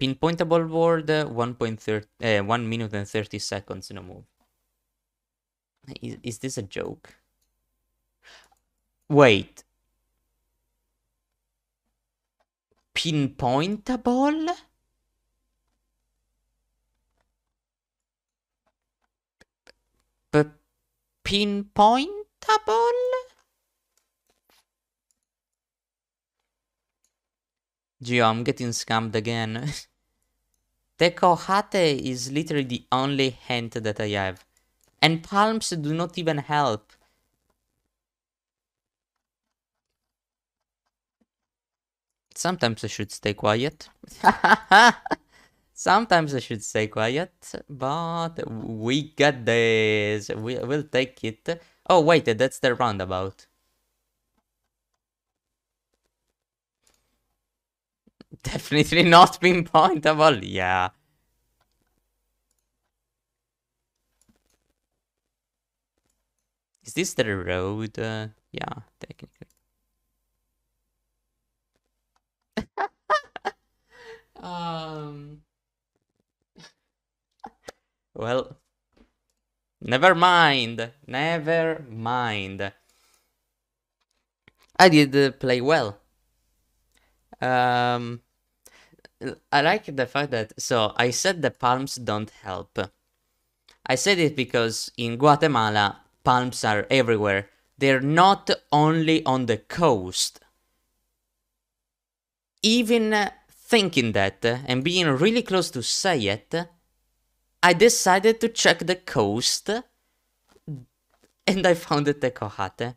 Pinpointable word, uh, 1.30, uh, 1 minute and 30 seconds, no move. Is, is this a joke? Wait. Pinpointable? P pinpointable? Gio, I'm getting scammed again. Deco Hate is literally the only hint that I have. And palms do not even help. Sometimes I should stay quiet. Sometimes I should stay quiet, but we got this. We will take it. Oh wait, that's the roundabout. Definitely not pinpointable. Yeah. Is this the road? Uh, yeah, technically. um. Well, never mind. Never mind. I did uh, play well. Um, I like the fact that so I said the palms don't help. I said it because in Guatemala palms are everywhere. They're not only on the coast. Even thinking that and being really close to say it, I decided to check the coast and I found the Tecojate.